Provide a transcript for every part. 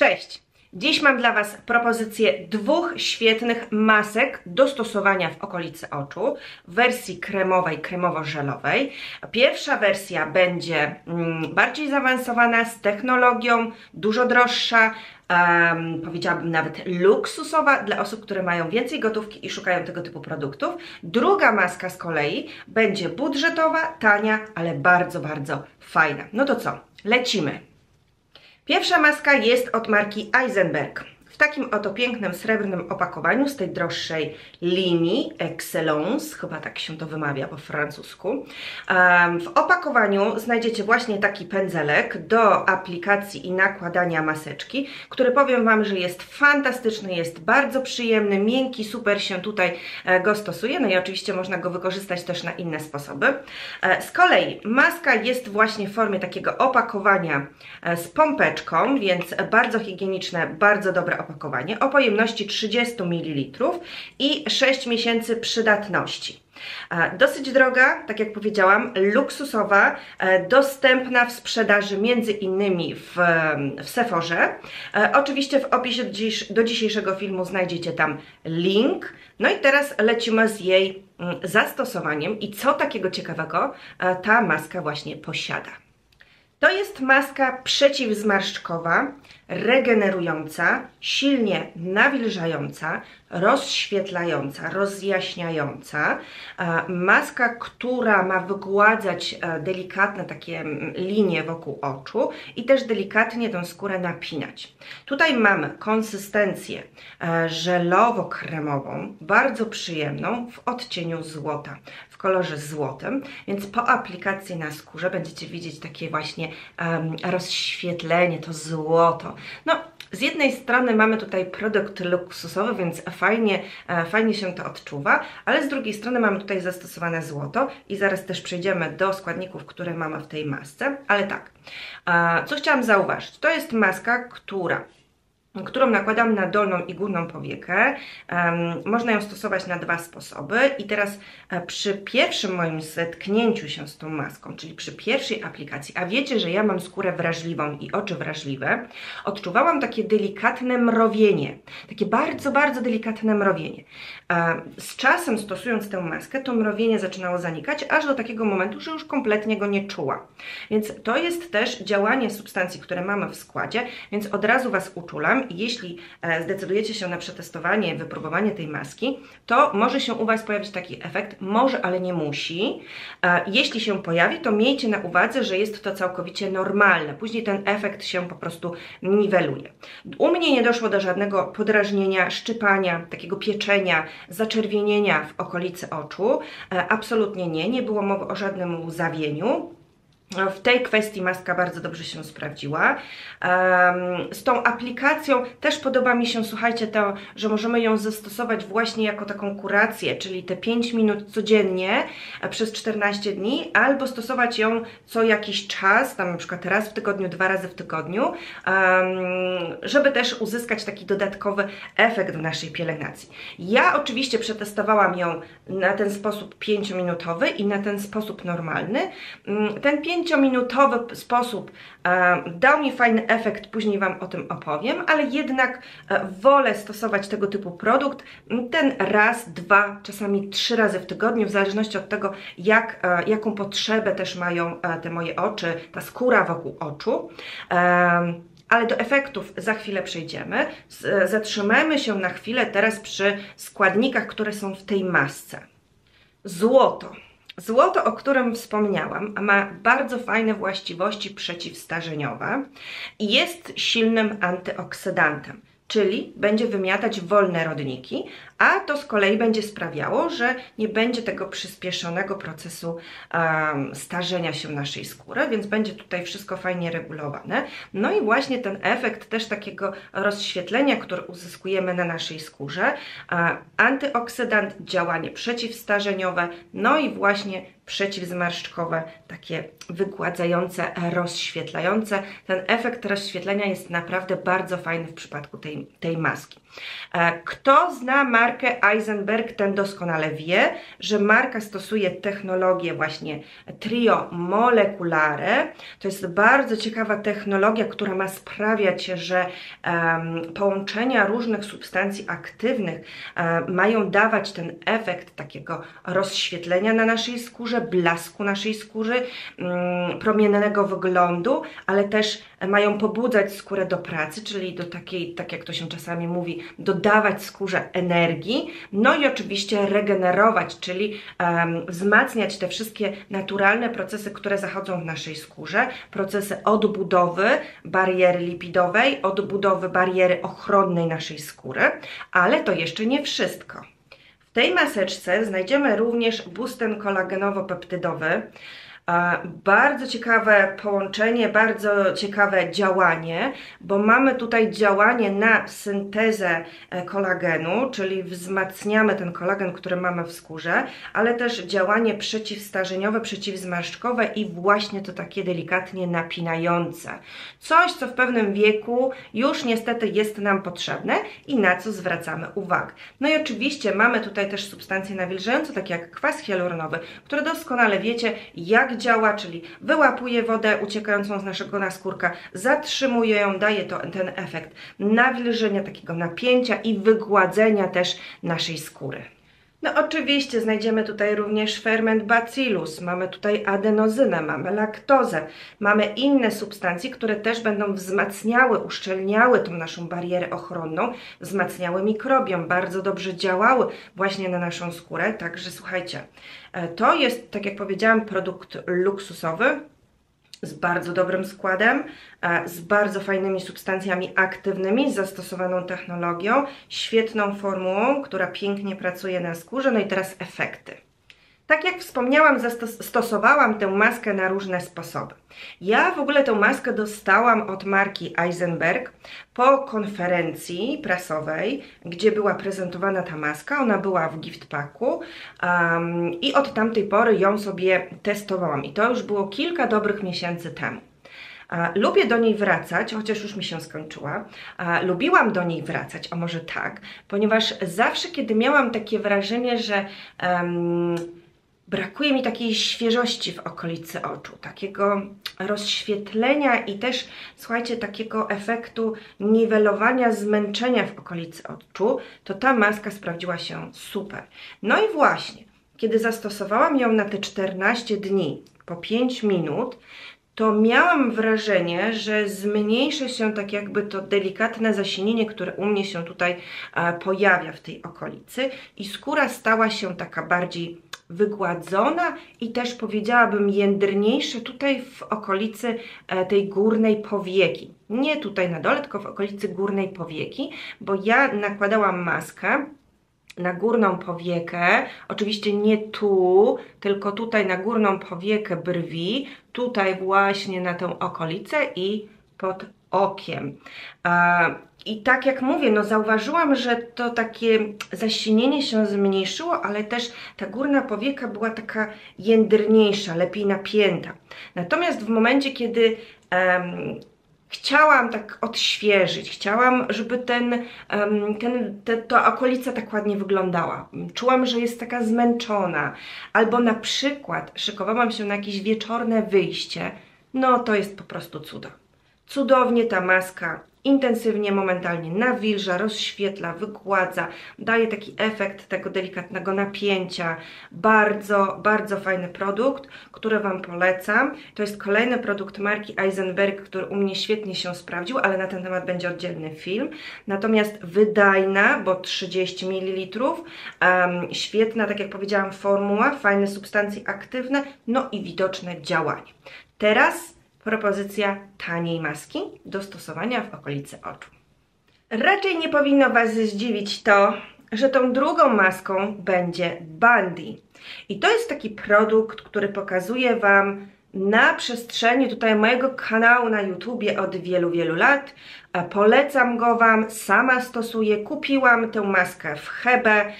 Cześć! Dziś mam dla Was propozycję dwóch świetnych masek do stosowania w okolicy oczu w wersji kremowej, kremowo-żelowej. Pierwsza wersja będzie mm, bardziej zaawansowana z technologią, dużo droższa, um, powiedziałabym nawet luksusowa dla osób, które mają więcej gotówki i szukają tego typu produktów. Druga maska z kolei będzie budżetowa, tania, ale bardzo, bardzo fajna. No to co? Lecimy! Pierwsza maska jest od marki Eisenberg. Takim oto pięknym srebrnym opakowaniu z tej droższej linii Excellence, chyba tak się to wymawia po francusku. W opakowaniu znajdziecie właśnie taki pędzelek do aplikacji i nakładania maseczki, który powiem Wam, że jest fantastyczny, jest bardzo przyjemny, miękki, super się tutaj e, go stosuje, no i oczywiście można go wykorzystać też na inne sposoby. E, z kolei maska jest właśnie w formie takiego opakowania e, z pompeczką, więc bardzo higieniczne, bardzo dobre opakowanie opakowanie o pojemności 30 ml i 6 miesięcy przydatności. E, dosyć droga, tak jak powiedziałam, luksusowa, e, dostępna w sprzedaży między innymi w, w Sephorze. E, oczywiście w opisie do dzisiejszego filmu znajdziecie tam link. No i teraz lecimy z jej mm, zastosowaniem i co takiego ciekawego ta maska właśnie posiada. To jest maska przeciwzmarszczkowa, regenerująca, silnie nawilżająca, rozświetlająca, rozjaśniająca. E, maska, która ma wygładzać e, delikatne takie linie wokół oczu i też delikatnie tę skórę napinać. Tutaj mamy konsystencję e, żelowo-kremową, bardzo przyjemną w odcieniu złota, w kolorze złotym, więc po aplikacji na skórze będziecie widzieć takie właśnie rozświetlenie, to złoto. No, z jednej strony mamy tutaj produkt luksusowy, więc fajnie, e, fajnie się to odczuwa, ale z drugiej strony mamy tutaj zastosowane złoto i zaraz też przejdziemy do składników, które mamy w tej masce, ale tak, e, co chciałam zauważyć, to jest maska, która którą nakładam na dolną i górną powiekę. Można ją stosować na dwa sposoby i teraz e, przy pierwszym moim zetknięciu się z tą maską, czyli przy pierwszej aplikacji, a wiecie, że ja mam skórę wrażliwą i oczy wrażliwe, odczuwałam takie delikatne mrowienie, takie bardzo, bardzo delikatne mrowienie. Um, z czasem stosując tę maskę, to mrowienie zaczynało zanikać, aż do takiego momentu, że już kompletnie go nie czuła. Więc to jest też działanie substancji, które mamy w składzie, więc od razu Was uczulam, jeśli e, zdecydujecie się na przetestowanie, wypróbowanie tej maski, to może się u Was pojawić taki efekt, może, ale nie musi. E, jeśli się pojawi, to miejcie na uwadze, że jest to całkowicie normalne. Później ten efekt się po prostu niweluje. U mnie nie doszło do żadnego podrażnienia, szczypania, takiego pieczenia, zaczerwienienia w okolicy oczu. E, absolutnie nie, nie było mowy o żadnym łzawieniu. W tej kwestii maska bardzo dobrze się sprawdziła. Z tą aplikacją też podoba mi się, słuchajcie, to, że możemy ją zastosować właśnie jako taką kurację, czyli te 5 minut codziennie e, przez 14 dni, albo stosować ją co jakiś czas, tam na przykład raz w tygodniu, dwa razy w tygodniu, żeby też uzyskać taki dodatkowy efekt w naszej pielęgnacji. Ja oczywiście przetestowałam ją na ten sposób 5-minutowy i na ten sposób normalny. Mm, ten 5 pięciominutowy sposób e, dał mi fajny efekt, później Wam o tym opowiem, ale jednak e, wolę stosować tego typu produkt ten raz, dwa, czasami trzy razy w tygodniu, w zależności od tego, jak, e, jaką potrzebę też mają te moje oczy, ta skóra wokół oczu ale do efektów za chwilę przejdziemy. Zatrzymajmy się na chwilę teraz przy składnikach, które są w tej masce. Złoto. Złoto, o którym wspomniałam, ma bardzo fajne właściwości przeciwstarzeniowe i jest silnym antyoksydantem czyli będzie wymiatać wolne rodniki, a to z kolei będzie sprawiało, że nie będzie tego przyspieszonego procesu um, starzenia się naszej skóry, więc będzie tutaj wszystko fajnie regulowane. No i właśnie ten efekt też takiego rozświetlenia, który uzyskujemy na naszej skórze, antyoksydant, działanie przeciwstarzeniowe, no i właśnie przeciwzmarszczkowe, takie wygładzające, rozświetlające. Ten efekt rozświetlenia jest naprawdę bardzo fajny w przypadku tej, tej maski. E, kto zna markę markę Eisenberg, ten doskonale wie, że marka stosuje technologię właśnie trio molekulare. To jest bardzo ciekawa technologia, która ma sprawiać, że um, połączenia różnych substancji aktywnych um, mają dawać ten efekt takiego rozświetlenia na naszej skórze, blasku naszej skóry, um, promiennego wyglądu, ale też mają pobudzać skórę do pracy, czyli do takiej, tak jak to się czasami mówi, dodawać skórze energii, no i oczywiście regenerować, czyli um, wzmacniać te wszystkie naturalne procesy, które zachodzą w naszej skórze, procesy odbudowy bariery lipidowej, odbudowy bariery ochronnej naszej skóry, ale to jeszcze nie wszystko. W tej maseczce znajdziemy również busten kolagenowo-peptydowy, bardzo ciekawe połączenie, bardzo ciekawe działanie, bo mamy tutaj działanie na syntezę e, kolagenu, czyli wzmacniamy ten kolagen, który mamy w skórze, ale też działanie przeciwstarzeniowe, przeciwzmarszczkowe i właśnie to takie delikatnie napinające. Coś, co w pewnym wieku już niestety jest nam potrzebne i na co zwracamy uwagę. No i oczywiście mamy tutaj też substancje nawilżające, takie jak kwas hialuronowy, które doskonale wiecie, jak działa, czyli wyłapuje wodę uciekającą z naszego naskórka, zatrzymuje ją, daje to, ten efekt nawilżenia, takiego napięcia i wygładzenia też naszej skóry. No oczywiście znajdziemy tutaj również ferment bacillus, mamy tutaj adenozynę, mamy laktozę, mamy inne substancje, które też będą wzmacniały, uszczelniały tą naszą barierę ochronną, wzmacniały mikrobiom, bardzo dobrze działały właśnie na naszą skórę, także słuchajcie, e, to jest, tak jak powiedziałam, produkt luksusowy, z bardzo dobrym składem, e, z bardzo fajnymi substancjami aktywnymi, z zastosowaną technologią, świetną formułą, która pięknie pracuje na skórze. No i teraz efekty. Tak jak wspomniałam, stosowałam tę maskę na różne sposoby. Ja w ogóle tę maskę dostałam od marki Eisenberg po konferencji prasowej, gdzie była prezentowana ta maska. Ona była w gift packu um, i od tamtej pory ją sobie testowałam. I to już było kilka dobrych miesięcy temu. Lubię do niej wracać, chociaż już mi się skończyła. Lubiłam do niej wracać, a może tak, ponieważ zawsze, kiedy miałam takie wrażenie, że um, brakuje mi takiej świeżości w okolicy oczu, takiego rozświetlenia i też, słuchajcie, takiego efektu niwelowania zmęczenia w okolicy oczu, to ta maska sprawdziła się super. No i właśnie, kiedy zastosowałam ją na te 14 dni po 5 minut, to miałam wrażenie, że zmniejszy się tak jakby to delikatne zasinienie, które u mnie się tutaj e, pojawia w tej okolicy i skóra stała się taka bardziej wygładzona i też powiedziałabym jędrniejsze tutaj w okolicy e, tej górnej powieki. Nie tutaj na dole, tylko w okolicy górnej powieki, bo ja nakładałam maskę na górną powiekę, oczywiście nie tu, tylko tutaj na górną powiekę brwi, tutaj właśnie na tę okolicę i pod okiem. I tak jak mówię, no zauważyłam, że to takie zasinienie się zmniejszyło, ale też ta górna powieka była taka jędrniejsza, lepiej napięta. Natomiast w momencie, kiedy um, chciałam tak odświeżyć, chciałam, żeby ten, ten, te, ta okolica tak ładnie wyglądała. Czułam, że jest taka zmęczona. Albo na przykład szykowałam się na jakieś wieczorne wyjście. No to jest po prostu cudo. Cudownie ta maska intensywnie, momentalnie nawilża, rozświetla, wygładza, daje taki efekt tego delikatnego napięcia. Bardzo, bardzo fajny produkt, który Wam polecam. To jest kolejny produkt marki Eisenberg, który u mnie świetnie się sprawdził, ale na ten temat będzie oddzielny film. Natomiast wydajna, bo 30 ml, um, świetna, tak jak powiedziałam, formuła, fajne substancje aktywne, no i widoczne działanie. Teraz propozycja taniej maski do stosowania w okolicy oczu. Raczej nie powinno Was zdziwić to, że tą drugą maską będzie Bandy. I to jest taki produkt, który pokazuje Wam na przestrzeni tutaj mojego kanału na YouTubie od wielu, wielu lat polecam go Wam, sama stosuję. Kupiłam tę maskę w Hebe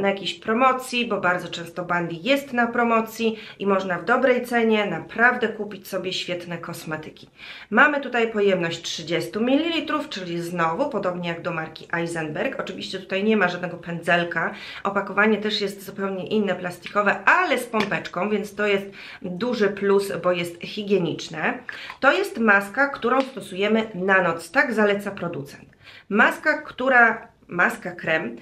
na jakiejś promocji, bo bardzo często Bandy jest na promocji i można w dobrej cenie naprawdę kupić sobie świetne kosmetyki. Mamy tutaj pojemność 30 ml, czyli znowu podobnie jak do marki Eisenberg. Oczywiście tutaj nie ma żadnego pędzelka. Opakowanie też jest zupełnie inne, plastikowe, ale z pompeczką, więc to jest duży plus, bo jest higieniczne. To jest maska, którą stosujemy na noc. Tak zaleca producent. Maska, która maska krem,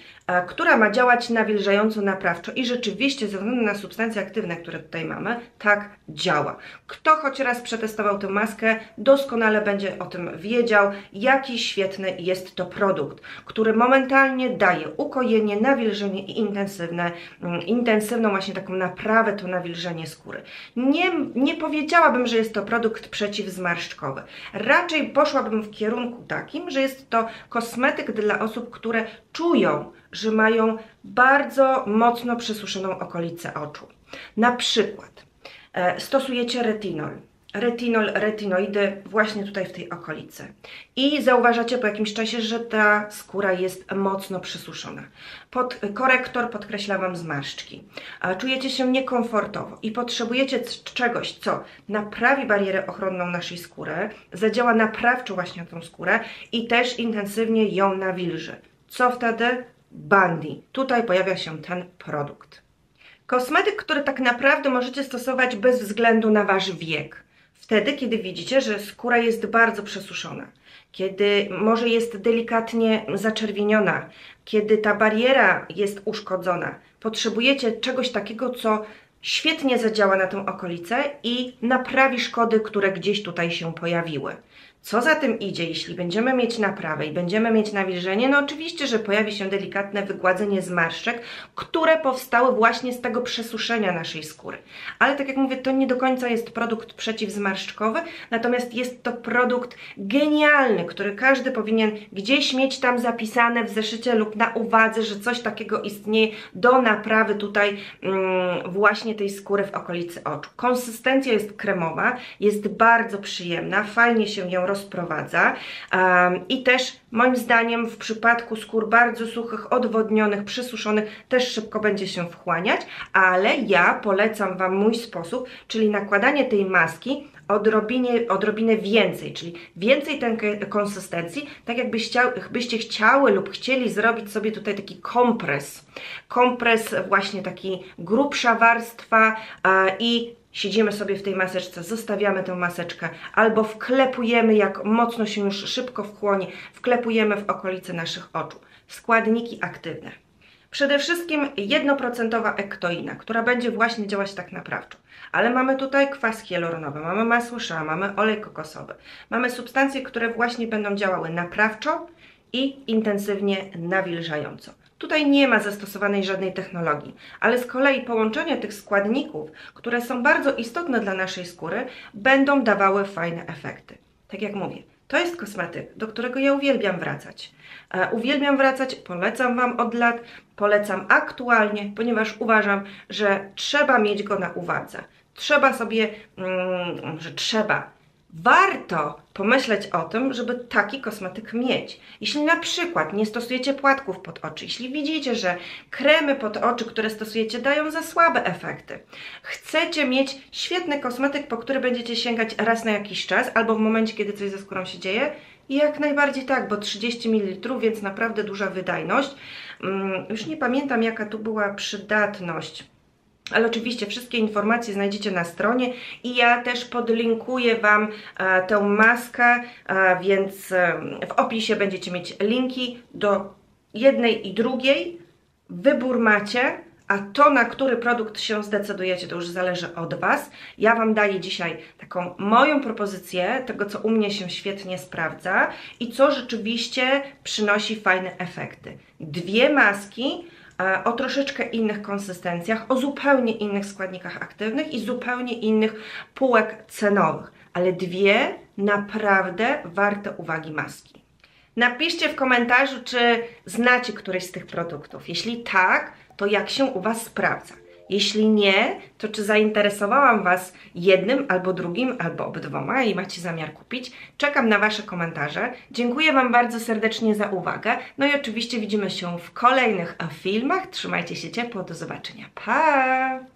która ma działać nawilżająco naprawczo i rzeczywiście ze względu na substancje aktywne, które tutaj mamy, tak działa. Kto choć raz przetestował tę maskę, doskonale będzie o tym wiedział, jaki świetny jest to produkt, który momentalnie daje ukojenie, nawilżenie i intensywne, mm, intensywną właśnie taką naprawę, to nawilżenie skóry. Nie, nie powiedziałabym, że jest to produkt przeciwzmarszczkowy. Raczej poszłabym w kierunku takim, że jest to kosmetyk dla osób, które czują, że mają bardzo mocno przesuszoną okolicę oczu. Na przykład e, stosujecie retinol, retinol, retinoidy właśnie tutaj w tej okolicy. I zauważacie po jakimś czasie, że ta skóra jest mocno przysuszona. Pod korektor podkreśla Wam zmarszczki. Czujecie się niekomfortowo i potrzebujecie czegoś, co naprawi barierę ochronną naszej skóry, zadziała naprawczo właśnie tą skórę i też intensywnie ją nawilży. Co wtedy? Bandy. Tutaj pojawia się ten produkt. Kosmetyk, który tak naprawdę możecie stosować bez względu na Wasz wiek. Wtedy, kiedy widzicie, że skóra jest bardzo przesuszona, kiedy może jest delikatnie zaczerwieniona, kiedy ta bariera jest uszkodzona, potrzebujecie czegoś takiego, co świetnie zadziała na tę okolicę i naprawi szkody, które gdzieś tutaj się pojawiły. Co za tym idzie, jeśli będziemy mieć naprawę i będziemy mieć nawilżenie, no oczywiście, że pojawi się delikatne wygładzenie zmarszczek, które powstały właśnie z tego przesuszenia naszej skóry. Ale tak jak mówię, to nie do końca jest produkt przeciwzmarszczkowy, natomiast jest to produkt genialny, który każdy powinien gdzieś mieć tam zapisane w zeszycie lub na uwadze, że coś takiego istnieje do naprawy tutaj mm, właśnie tej skóry w okolicy oczu. Konsystencja jest kremowa, jest bardzo przyjemna, fajnie się ją rozprowadza i też moim zdaniem w przypadku skór bardzo suchych, odwodnionych, przysuszonych też szybko będzie się wchłaniać, ale ja polecam Wam mój sposób, czyli nakładanie tej maski odrobinie, odrobinę więcej, czyli więcej tej konsystencji, tak jakbyście chciały lub chcieli zrobić sobie tutaj taki kompres. Kompres właśnie taki grubsza warstwa i siedzimy sobie w tej maseczce, zostawiamy tę maseczkę albo wklepujemy, jak mocno się już szybko wchłonie, wklepujemy w okolice naszych oczu. Składniki aktywne. Przede wszystkim 1% ektoina, która będzie właśnie działać tak naprawczo. Ale mamy tutaj kwas hialuronowy, mamy masło szea, mamy olej kokosowy. Mamy substancje, które właśnie będą działały naprawczo i intensywnie nawilżająco. Tutaj nie ma zastosowanej żadnej technologii, ale z kolei połączenie tych składników, które są bardzo istotne dla naszej skóry, będą dawały fajne efekty. Tak jak mówię, to jest kosmetyk, do którego ja uwielbiam wracać. E, uwielbiam wracać, polecam Wam od lat, polecam aktualnie, ponieważ uważam, że trzeba mieć go na uwadze. Trzeba sobie, mm, że trzeba, warto pomyśleć o tym, żeby taki kosmetyk mieć. Jeśli na przykład nie stosujecie płatków pod oczy, jeśli widzicie, że kremy pod oczy, które stosujecie, dają za słabe efekty, chcecie mieć świetny kosmetyk, po który będziecie sięgać raz na jakiś czas, albo w momencie, kiedy coś ze skórą się dzieje, jak najbardziej tak, bo 30 ml, więc naprawdę duża wydajność. Mm, już nie pamiętam, jaka tu była przydatność ale oczywiście wszystkie informacje znajdziecie na stronie i ja też podlinkuję Wam e, tę maskę, e, więc e, w opisie będziecie mieć linki do jednej i drugiej. Wybór macie, a to na który produkt się zdecydujecie to już zależy od Was. Ja Wam daję dzisiaj taką moją propozycję tego, co u mnie się świetnie sprawdza i co rzeczywiście przynosi fajne efekty. Dwie maski, o troszeczkę innych konsystencjach, o zupełnie innych składnikach aktywnych i zupełnie innych półek cenowych, ale dwie naprawdę warte uwagi maski. Napiszcie w komentarzu, czy znacie któryś z tych produktów. Jeśli tak, to jak się u Was sprawdza. Jeśli nie, to czy zainteresowałam Was jednym albo drugim, albo obydwoma i macie zamiar kupić? Czekam na Wasze komentarze. Dziękuję Wam bardzo serdecznie za uwagę. No i oczywiście widzimy się w kolejnych filmach. Trzymajcie się ciepło. Do zobaczenia. Pa!